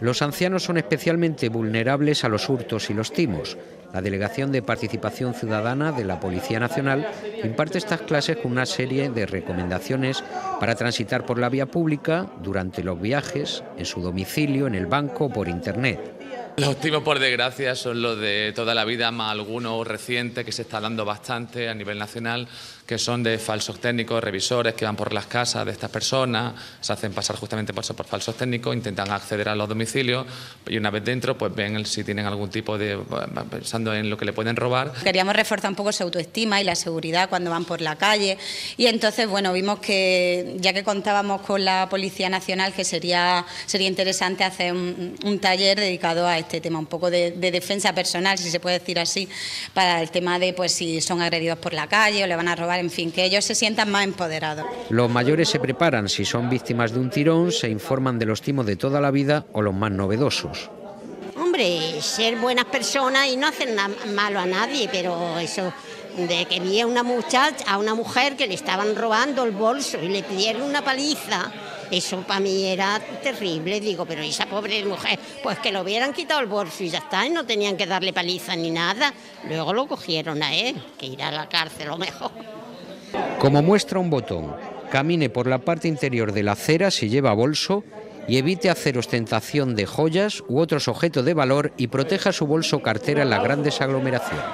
Los ancianos son especialmente vulnerables a los hurtos y los timos. La Delegación de Participación Ciudadana de la Policía Nacional imparte estas clases con una serie de recomendaciones para transitar por la vía pública durante los viajes, en su domicilio, en el banco o por Internet. Los timos, por desgracia, son los de toda la vida, más algunos recientes que se está dando bastante a nivel nacional, que son de falsos técnicos, revisores que van por las casas de estas personas, se hacen pasar justamente por, por falsos técnicos, intentan acceder a los domicilios y una vez dentro, pues ven si tienen algún tipo de. pensando en lo que le pueden robar. Queríamos reforzar un poco su autoestima y la seguridad cuando van por la calle y entonces, bueno, vimos que ya que contábamos con la Policía Nacional, que sería, sería interesante hacer un, un taller dedicado a este tema, un poco de, defensa personal, si se puede decir así, para el tema de pues si son agredidos por la calle o le van a robar, en fin, que ellos se sientan más empoderados. Los mayores se preparan si son víctimas de un tirón, se informan de los timos de toda la vida o los más novedosos. Hombre, ser buenas personas y no hacer nada malo a nadie, pero eso de que vi a una muchacha, a una mujer que le estaban robando el bolso y le pidieron una paliza eso para mí era terrible, digo, pero esa pobre mujer, pues que lo hubieran quitado el bolso y ya está, y no tenían que darle paliza ni nada. Luego lo cogieron a él, que irá a la cárcel o mejor. Como muestra un botón, camine por la parte interior de la acera si lleva bolso y evite hacer ostentación de joyas u otros objetos de valor y proteja su bolso o cartera en las grandes aglomeraciones.